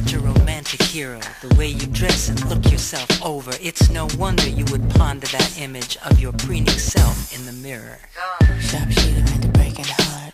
such a romantic hero. The way you dress and look yourself over, it's no wonder you would ponder that image of your preening self in the mirror. Sharpshooter at the breaking heart.